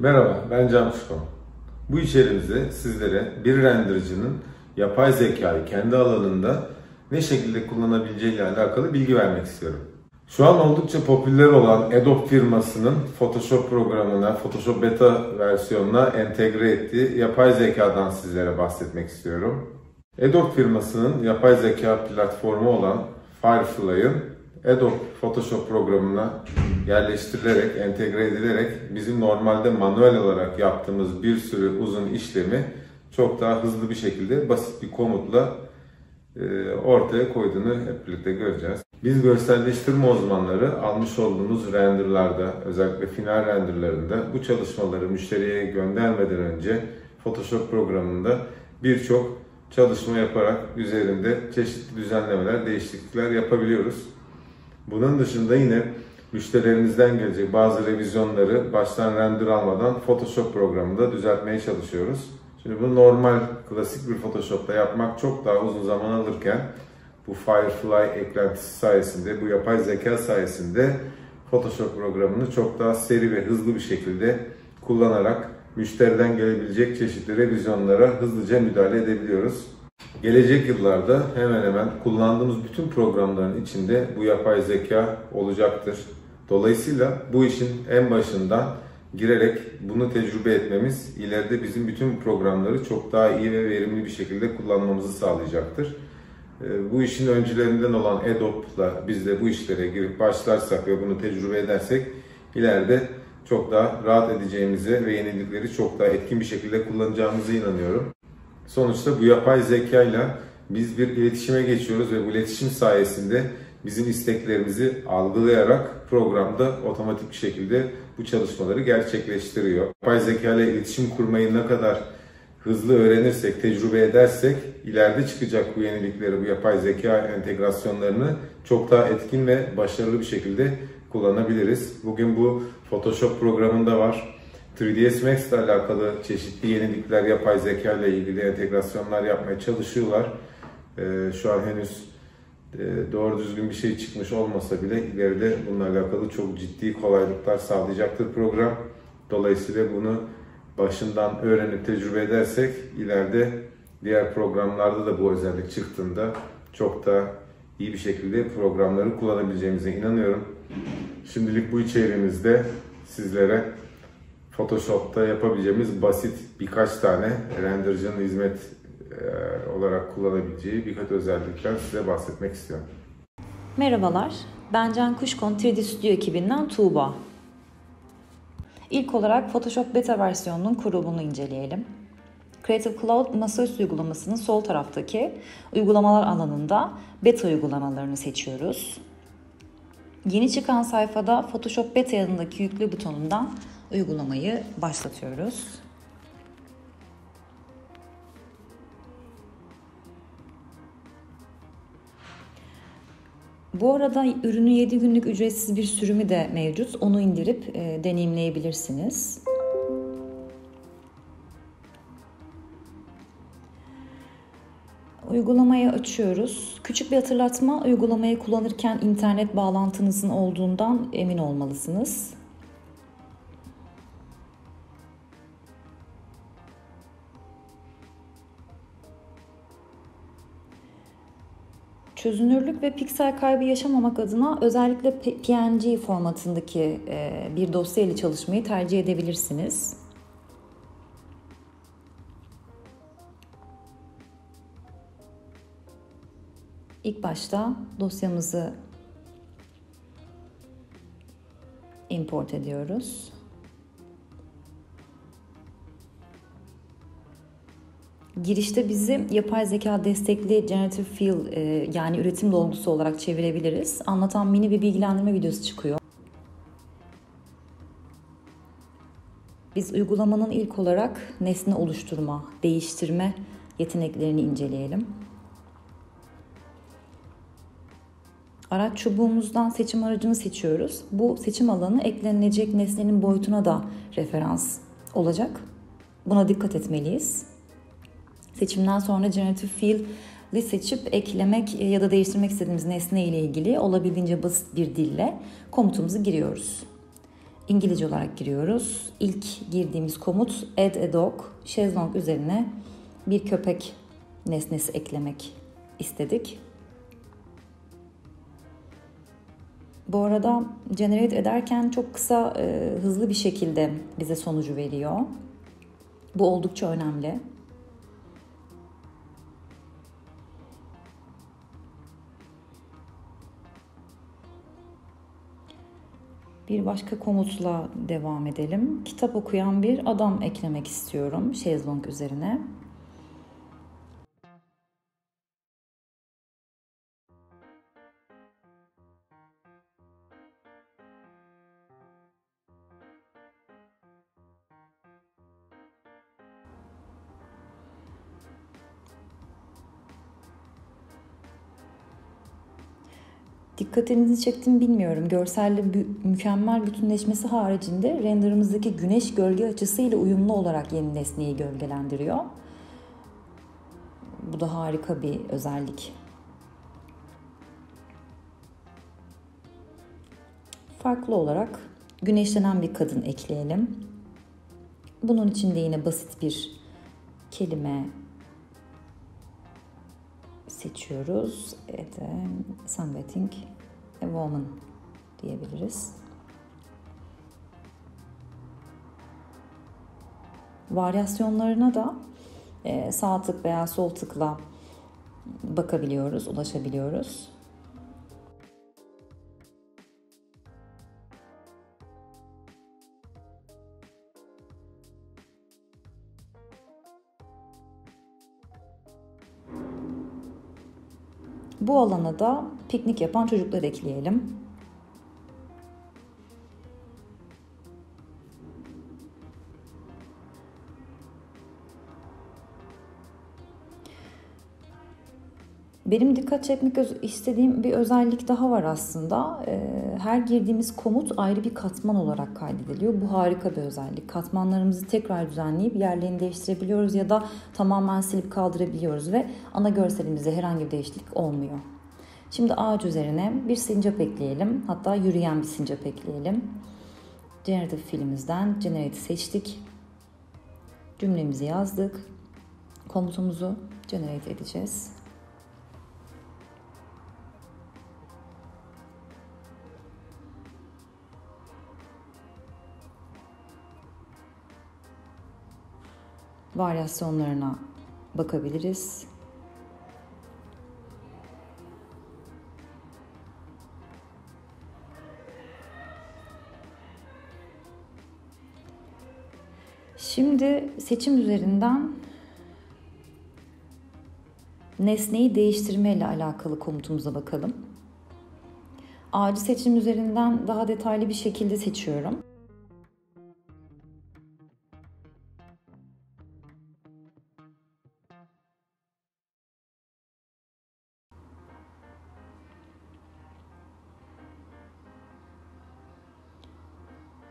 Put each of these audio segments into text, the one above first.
Merhaba, ben Can Kuşkon. Bu içeriğimizde sizlere bir rendercinin yapay zekayı kendi alanında ne şekilde kullanabileceği ile alakalı bilgi vermek istiyorum. Şu an oldukça popüler olan Adobe firmasının Photoshop programına, Photoshop beta versiyonuna entegre ettiği yapay zekadan sizlere bahsetmek istiyorum. Adobe firmasının yapay zeka platformu olan Firefly'ın Adobe Photoshop programına yerleştirilerek, entegre edilerek bizim normalde manuel olarak yaptığımız bir sürü uzun işlemi çok daha hızlı bir şekilde basit bir komutla e, ortaya koyduğunu hep birlikte göreceğiz. Biz görselleştirme uzmanları almış olduğumuz renderlarda, özellikle final renderlarında bu çalışmaları müşteriye göndermeden önce Photoshop programında birçok çalışma yaparak üzerinde çeşitli düzenlemeler, değişiklikler yapabiliyoruz. Bunun dışında yine müşterilerimizden gelecek bazı revizyonları baştan render almadan Photoshop programında düzeltmeye çalışıyoruz. Şimdi bu normal, klasik bir Photoshop'ta yapmak çok daha uzun zaman alırken bu Firefly eklentisi sayesinde, bu yapay zeka sayesinde Photoshop programını çok daha seri ve hızlı bir şekilde kullanarak müşteriden gelebilecek çeşitli revizyonlara hızlıca müdahale edebiliyoruz. Gelecek yıllarda hemen hemen kullandığımız bütün programların içinde bu yapay zeka olacaktır. Dolayısıyla bu işin en başından girerek bunu tecrübe etmemiz ileride bizim bütün programları çok daha iyi ve verimli bir şekilde kullanmamızı sağlayacaktır. Ee, bu işin öncülerinden olan Adobe'la biz de bu işlere girip başlarsak ve bunu tecrübe edersek ileride çok daha rahat edeceğimize ve yenilikleri çok daha etkin bir şekilde kullanacağımıza inanıyorum. Sonuçta bu yapay zeka ile biz bir iletişime geçiyoruz ve bu iletişim sayesinde bizim isteklerimizi algılayarak programda otomatik bir şekilde bu çalışmaları gerçekleştiriyor. Yapay zeka ile iletişim kurmayı ne kadar hızlı öğrenirsek, tecrübe edersek ileride çıkacak bu yenilikleri, bu yapay zeka entegrasyonlarını çok daha etkin ve başarılı bir şekilde kullanabiliriz. Bugün bu Photoshop programında var. 3ds Max ile alakalı çeşitli yenilikler, yapay zeka ile ilgili entegrasyonlar yapmaya çalışıyorlar. Ee, şu an henüz doğru düzgün bir şey çıkmış olmasa bile ileride bununla alakalı çok ciddi kolaylıklar sağlayacaktır program. Dolayısıyla bunu başından öğrenip tecrübe edersek ileride diğer programlarda da bu özellik çıktığında çok da iyi bir şekilde programları kullanabileceğimize inanıyorum. Şimdilik bu içeriğimizde sizlere Photoshop'ta yapabileceğimiz basit birkaç tane rendercının hizmet olarak kullanabileceği birkaç özellikten size bahsetmek istiyorum. Merhabalar, ben Can Kuşkon 3D Studio ekibinden Tuğba. İlk olarak Photoshop beta versiyonunun kurulumunu inceleyelim. Creative Cloud masaüstü uygulamasının sol taraftaki uygulamalar alanında beta uygulamalarını seçiyoruz. Yeni çıkan sayfada Photoshop beta yanındaki yüklü butonundan uygulamayı başlatıyoruz. Bu arada ürünün 7 günlük ücretsiz bir sürümü de mevcut. Onu indirip e, deneyimleyebilirsiniz. Uygulamayı açıyoruz. Küçük bir hatırlatma, uygulamayı kullanırken internet bağlantınızın olduğundan emin olmalısınız. Çözünürlük ve piksel kaybı yaşamamak adına özellikle PNG formatındaki e, bir dosya ile çalışmayı tercih edebilirsiniz. İlk başta dosyamızı import ediyoruz. Girişte bizi yapay zeka destekli generative fill e, yani üretim dolgusu olarak çevirebiliriz. Anlatan mini bir bilgilendirme videosu çıkıyor. Biz uygulamanın ilk olarak nesne oluşturma, değiştirme yeteneklerini inceleyelim. Araç çubuğumuzdan seçim aracını seçiyoruz. Bu seçim alanı eklenilecek nesnenin boyutuna da referans olacak. Buna dikkat etmeliyiz. Seçimden sonra generative fill'i seçip eklemek ya da değiştirmek istediğimiz nesne ile ilgili olabildiğince basit bir dille komutumuzu giriyoruz. İngilizce olarak giriyoruz. İlk girdiğimiz komut add a dog. Şezlong üzerine bir köpek nesnesi eklemek istedik. Bu arada generate ederken çok kısa, e, hızlı bir şekilde bize sonucu veriyor. Bu oldukça önemli. Bir başka komutla devam edelim. Kitap okuyan bir adam eklemek istiyorum şezlong üzerine. Dikkatinizi çektim bilmiyorum. Görselle mükemmel bütünleşmesi haricinde renderımızdaki güneş gölge açısıyla uyumlu olarak yeni nesneyi gölgelendiriyor. Bu da harika bir özellik. Farklı olarak güneşlenen bir kadın ekleyelim. Bunun için de yine basit bir kelime seçiyoruz. Evet, sunbathing a woman diyebiliriz. Varyasyonlarına da e, sağ tık veya sol tıkla bakabiliyoruz, ulaşabiliyoruz. Bu alana da piknik yapan çocuklar ekleyelim. Benim dikkat çekmek istediğim bir özellik daha var aslında. Ee, her girdiğimiz komut ayrı bir katman olarak kaydediliyor. Bu harika bir özellik. Katmanlarımızı tekrar düzenleyip yerlerini değiştirebiliyoruz ya da tamamen silip kaldırabiliyoruz ve ana görselimizde herhangi bir değişiklik olmuyor. Şimdi ağaç üzerine bir sincap ekleyelim. Hatta yürüyen bir sincap ekleyelim. Generative filimizden generate seçtik. Cümlemizi yazdık. Komutumuzu generate edeceğiz. Varyasyonlarına bakabiliriz. Şimdi seçim üzerinden nesneyi değiştirme ile alakalı komutumuza bakalım. Ağacı seçim üzerinden daha detaylı bir şekilde seçiyorum.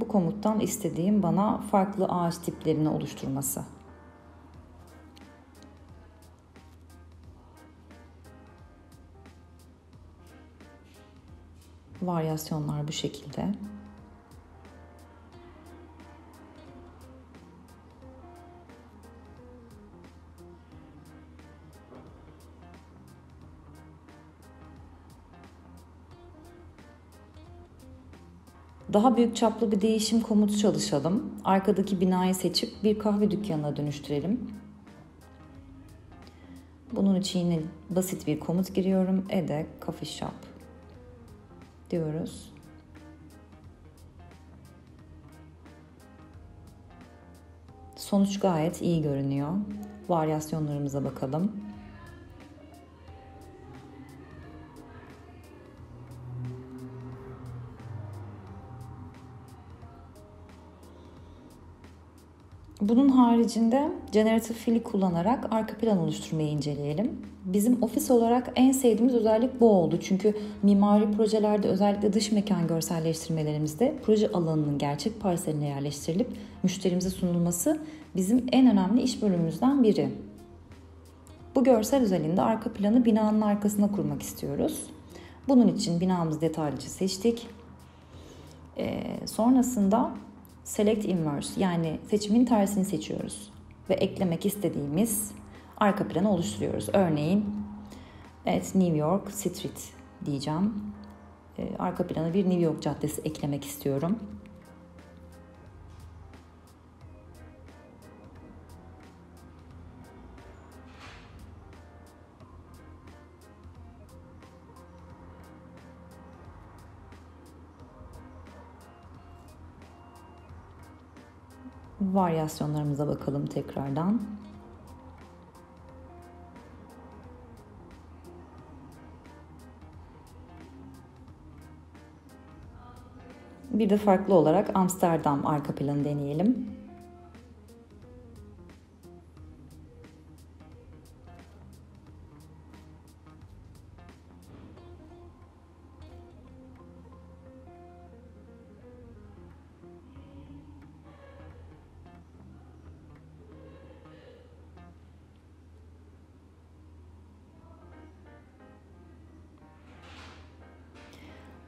Bu komuttan istediğim bana farklı ağaç tiplerini oluşturması. Varyasyonlar bu şekilde. Daha büyük çaplı bir değişim komutu çalışalım. Arkadaki binayı seçip bir kahve dükkanına dönüştürelim. Bunun için yine basit bir komut giriyorum. Ede coffee shop diyoruz. Sonuç gayet iyi görünüyor. Varyasyonlarımıza bakalım. Bunun haricinde Generative Fill'i kullanarak arka plan oluşturmayı inceleyelim. Bizim ofis olarak en sevdiğimiz özellik bu oldu. Çünkü mimari projelerde özellikle dış mekan görselleştirmelerimizde proje alanının gerçek parseline yerleştirilip müşterimize sunulması bizim en önemli iş bölümümüzden biri. Bu görsel özelliğinde arka planı binanın arkasına kurmak istiyoruz. Bunun için binamızı detaylıca seçtik. E, sonrasında select inverse yani seçimin tersini seçiyoruz ve eklemek istediğimiz arka planı oluşturuyoruz. Örneğin evet New York Street diyeceğim. E, arka plana bir New York caddesi eklemek istiyorum. Varyasyonlarımıza bakalım tekrardan. Bir de farklı olarak Amsterdam arka planı deneyelim.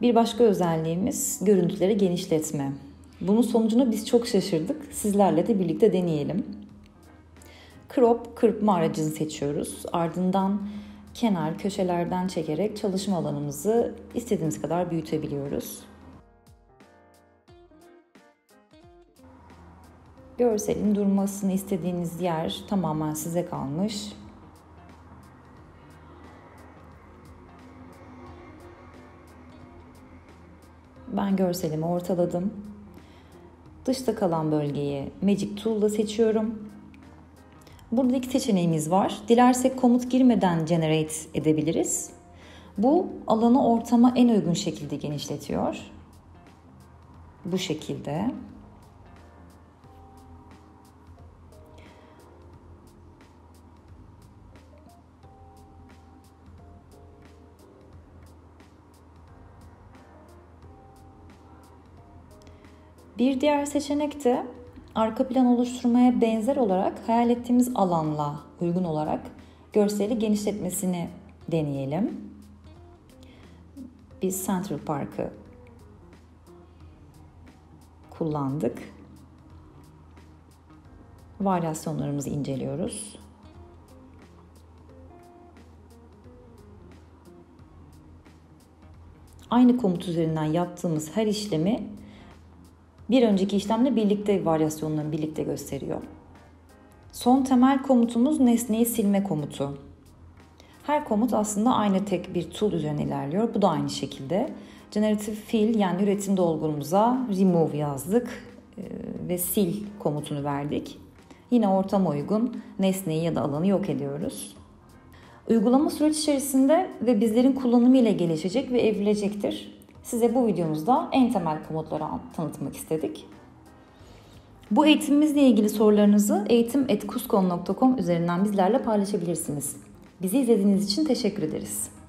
Bir başka özelliğimiz görüntüleri genişletme. Bunun sonucuna biz çok şaşırdık. Sizlerle de birlikte deneyelim. Crop kırpma aracını seçiyoruz. Ardından kenar köşelerden çekerek çalışma alanımızı istediğimiz kadar büyütebiliyoruz. Görselin durmasını istediğiniz yer tamamen size kalmış. Ben görselimi ortaladım. Dışta kalan bölgeyi Magic Tool ile seçiyorum. Burada iki seçeneğimiz var. Dilersek komut girmeden generate edebiliriz. Bu alanı ortama en uygun şekilde genişletiyor. Bu şekilde. Bir diğer seçenek de arka plan oluşturmaya benzer olarak hayal ettiğimiz alanla uygun olarak görseli genişletmesini deneyelim. Biz Central Park'ı kullandık. Varyasyonlarımızı inceliyoruz. Aynı komut üzerinden yaptığımız her işlemi bir önceki işlemle birlikte varyasyonlarını birlikte gösteriyor. Son temel komutumuz nesneyi silme komutu. Her komut aslında aynı tek bir tool üzerine ilerliyor. Bu da aynı şekilde. Generative fill yani üretim dolgumuza remove yazdık ve sil komutunu verdik. Yine ortam uygun nesneyi ya da alanı yok ediyoruz. Uygulama süreç içerisinde ve bizlerin kullanımı ile gelişecek ve evrilecektir. Size bu videomuzda en temel komutları tanıtmak istedik. Bu eğitimimizle ilgili sorularınızı eğitim.kuskon.com üzerinden bizlerle paylaşabilirsiniz. Bizi izlediğiniz için teşekkür ederiz.